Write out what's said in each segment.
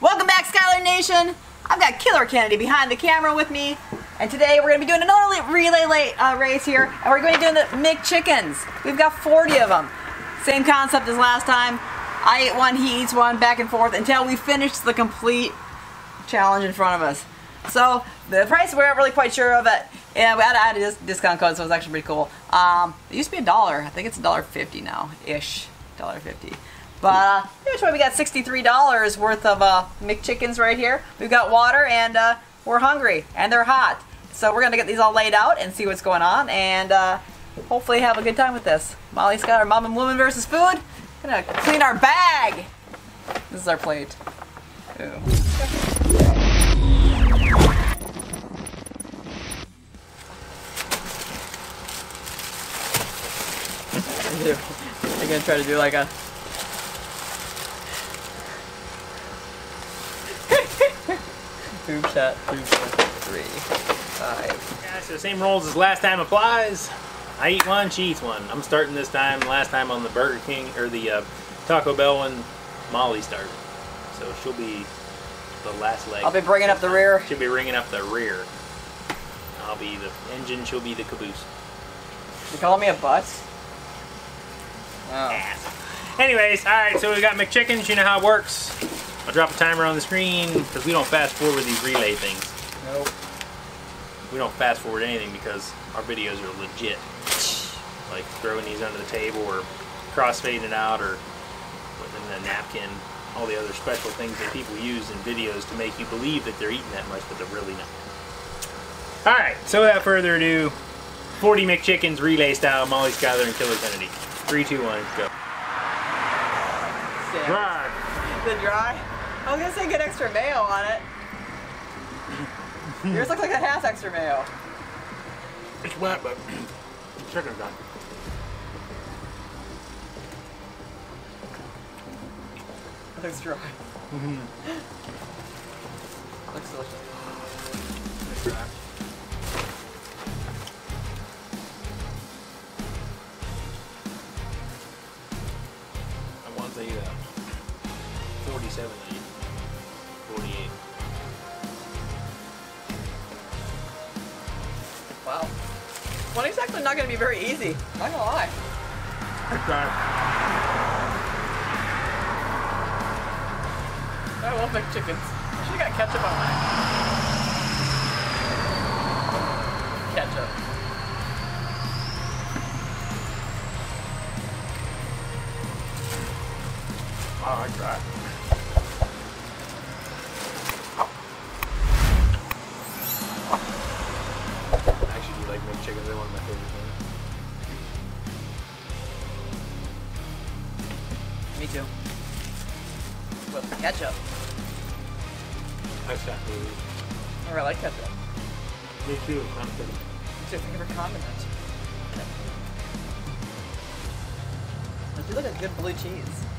Welcome back, Schuyler Nation. I've got Killer Kennedy behind the camera with me, and today we're going to be doing another relay late, uh, race here, and we're going to be doing the McChickens. We've got 40 of them. Same concept as last time. I eat one, he eats one, back and forth until we finish the complete challenge in front of us. So the price we're not really quite sure of it. Yeah, we had to add a discount code, so it was actually pretty cool. Um, it used to be a dollar. I think it's a dollar fifty now, ish, dollar fifty. But uh, here's why we got sixty-three dollars worth of uh, McChickens right here. We've got water, and uh, we're hungry, and they're hot. So we're gonna get these all laid out and see what's going on, and uh, hopefully have a good time with this. Molly's got our mom and woman versus food. Gonna clean our bag. This is our plate. Ooh. They're gonna try to do like a. Boom shot, boom shot. Three, five. Yeah, so same rules as last time applies. I eat one, she eats one. I'm starting this time. Last time on the Burger King or the uh, Taco Bell one, Molly started. So she'll be the last leg. I'll be bringing up the rear. She'll be ringing up the rear. I'll be the engine. She'll be the caboose. You calling me a bus? Oh. Ass. Anyways, all right. So we got McChickens. You know how it works. I'll drop a timer on the screen because we don't fast forward these relay things. Nope. We don't fast forward anything because our videos are legit. Like throwing these under the table or crossfading it out or putting in a napkin. All the other special things that people use in videos to make you believe that they're eating that much, but they're really not. All right. So without further ado, 40 McChickens relay style, Molly Schuyler and Killer Kennedy. Three, two, one, go. Right. The dry? I was gonna say get extra mayo on it. Yours looks like it has extra mayo. It's wet, but chicken's done. It looks dry. Mm-hmm. looks delicious. I want to eat a 47 I Wow. Twenty's actually not gonna be very easy. Not gonna lie. Okay. I love McChickens. She got ketchup on mine. Ketchup. I like too. I'm kidding. What's your favorite condiment? I do like a good blue cheese.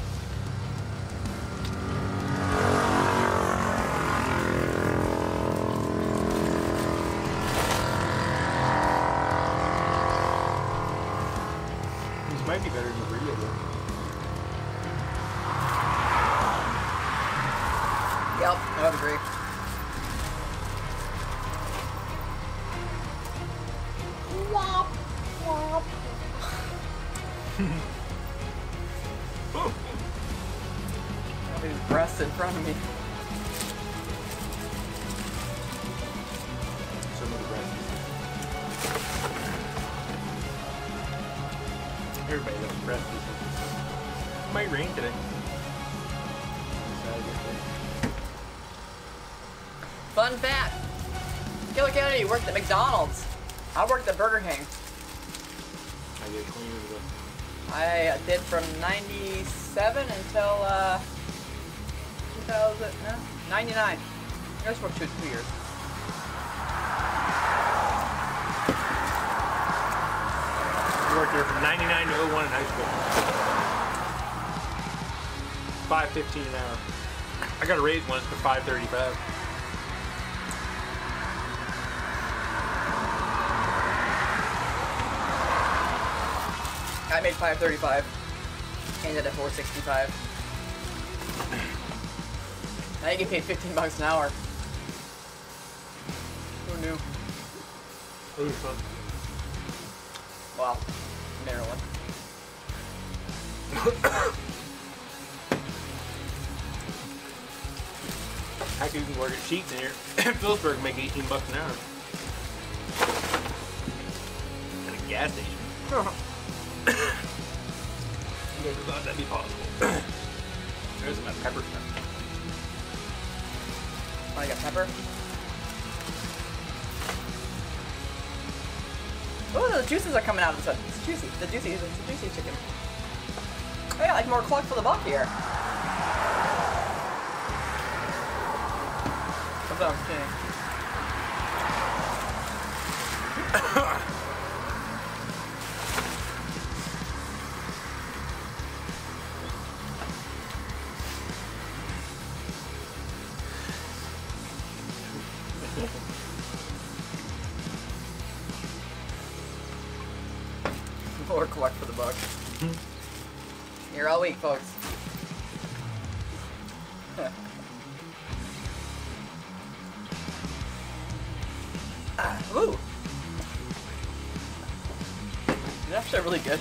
His breasts in front of me. Some of the bread. Everybody loves bread pieces. Might rain today. Fun fact. Killer Kennedy worked at McDonald's. I worked at Burger King. I get 20 years ago. I did from 97 until uh, 2000, no, 99. I just worked two, years. I worked there from 99 to 01 in high school. 5.15 an hour. I got a raise once to 5.35. I made 535. Ended at 465. Now you get paid 15 bucks an hour. Who knew? Was fun. Well, Maryland. Heck, you can work at Sheetz in here. Philipsburg make 18 bucks an hour. At a gas station. Never that'd be possible. There's my pepper oh, stuff. I got pepper. Oh, the juices are coming out of this one. It's juicy. The juicy, it's a juicy chicken. I got like more cluck for the buck here. What's up, kidding? Week, folks. ah, ooh. It's actually really good.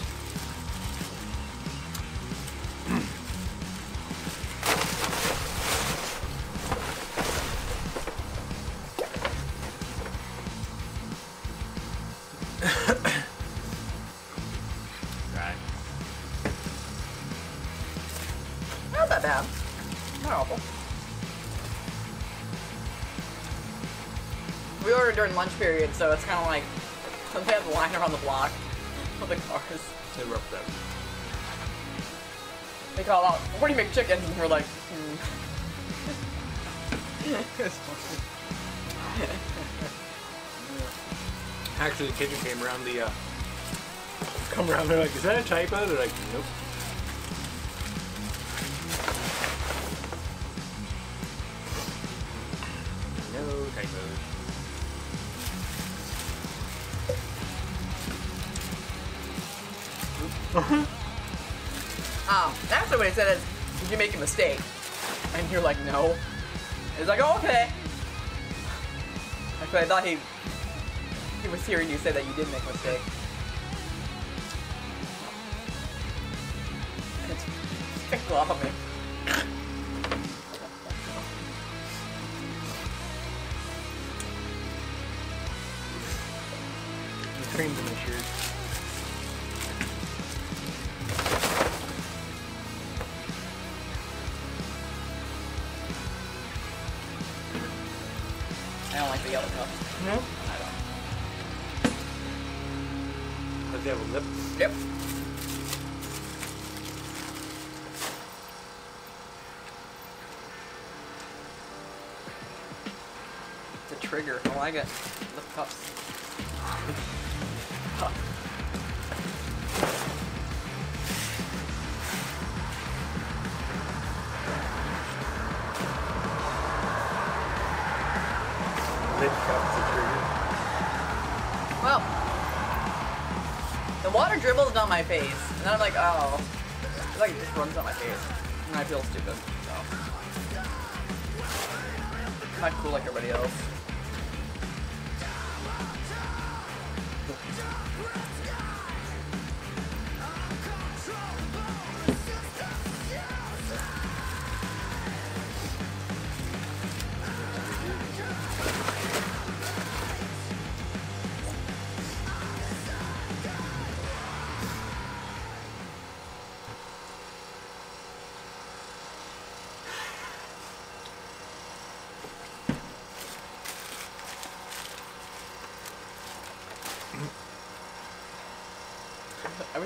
We ordered during lunch period, so it's kind of like they have a line around the block of the cars. They roughed them. They call out, "What do you make chickens?" And we're like, hmm. Actually, the kitchen came around the, uh, come around, they're like, is that a typo? They're like, nope. No typos. Um, actually, what he said is, "Did you make a mistake?" And you're like, "No." He's like, "Oh, okay." Actually, I thought he he was hearing you say that you did make a mistake. It's off of me. The cream's in my shirt. Trigger. I like it. Lip cups. Well, the water dribbles down my face, and then I'm like, oh, it's like it just runs down my face, and I feel stupid. So, not cool like everybody else.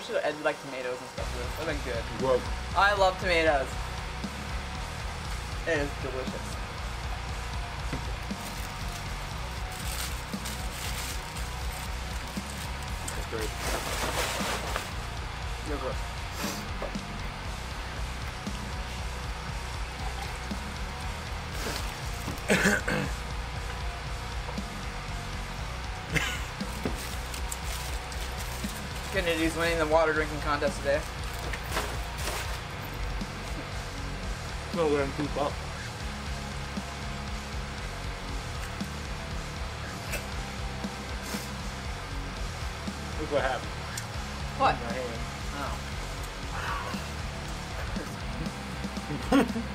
I wish it like tomatoes and stuff. to this. That'd been good. Whoa. I love tomatoes. It is delicious. That's great. You're gross. Kennedy's winning the water drinking contest today. No we're in poop up. Look what happened. What? My hand. Oh.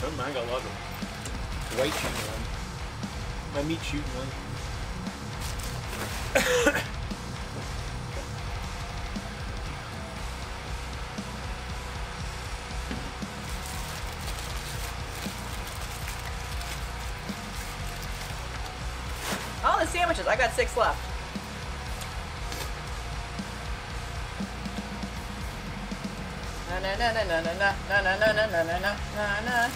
That man got a lot of white. on my meat shooting on. Oh, the sandwiches. I got six left. Na na na na na na na na na na na na na na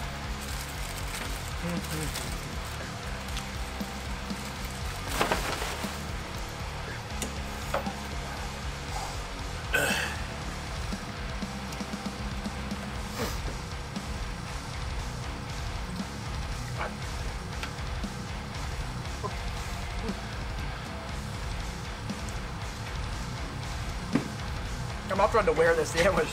not trying to wear this sandwich.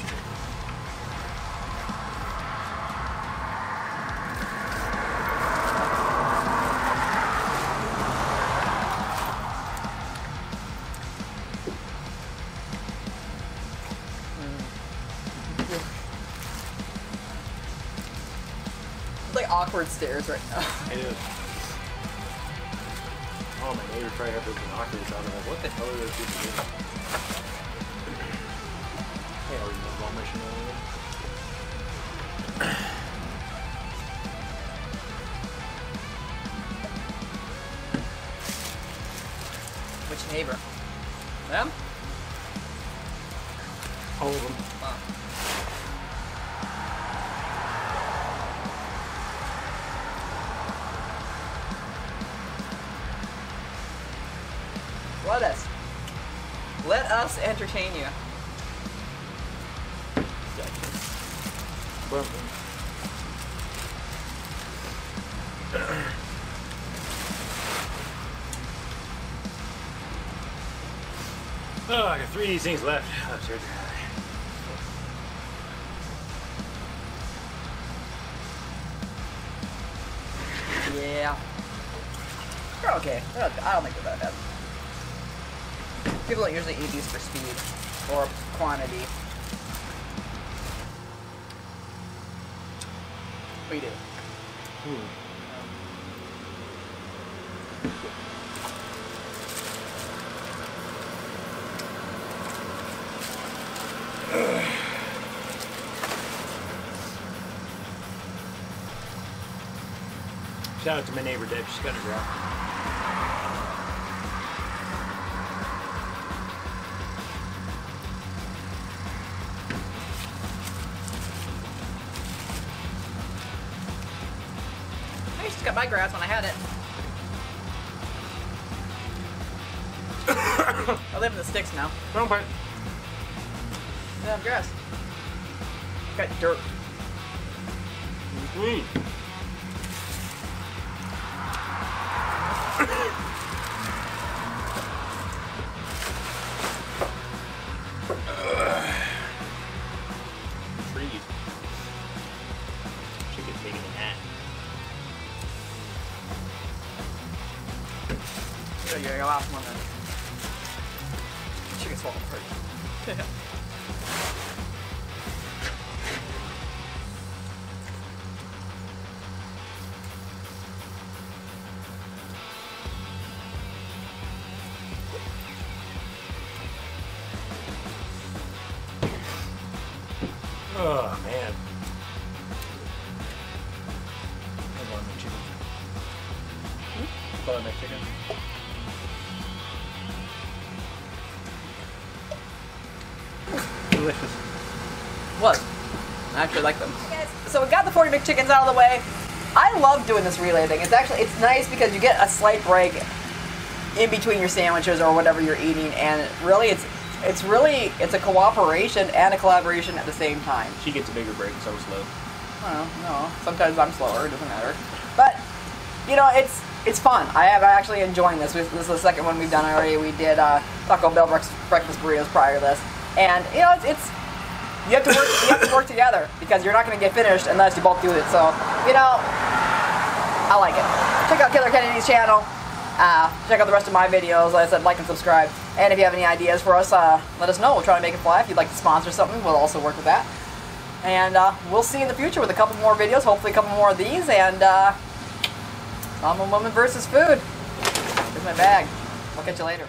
Like awkward stairs right now. It is. Oh, my neighbor tried to have those binoculars out. I'm like, what the hell are those people doing? Let us. Let us entertain you. Well, oh, I got three of these things left. Oh, to- Yeah. They're okay. They're okay. I don't think they're that bad. People don't usually eat these for speed or quantity. We do. Hmm. Shout out to my neighbor Deb. She's got a. I just my grass when I had it. I live in the sticks now. Wrong part. I have grass. Got dirt. Mm. Trees. Last one then. Chicken's falling apart. Oh man. Actually like them. So we got the 40 McChickens out of the way. I love doing this relay thing. It's actually it's nice because you get a slight break in between your sandwiches or whatever you're eating, and really it's it's really it's a cooperation and a collaboration at the same time. She gets a bigger break, so slow. Well, no, sometimes I'm slower. It doesn't matter. But you know, it's it's fun. I have actually enjoying this. This is the second one we've done already. We did uh, Taco Bell breakfast, breakfast burritos prior to this, and you know, it's, it's you have to work you have to work together because you're not going to get finished unless you both do it. So you know, I like it. Check out Killer Kennedy's channel. Uh, check out the rest of my videos. Like I said, like and subscribe. And if you have any ideas for us, uh, let us know. We'll try to make it fly. If you'd like to sponsor something, we'll also work with that. And uh, we'll see you in the future with a couple more videos, hopefully a couple more of these. And uh, I'm a woman versus food. Here's my bag. I'll catch you later.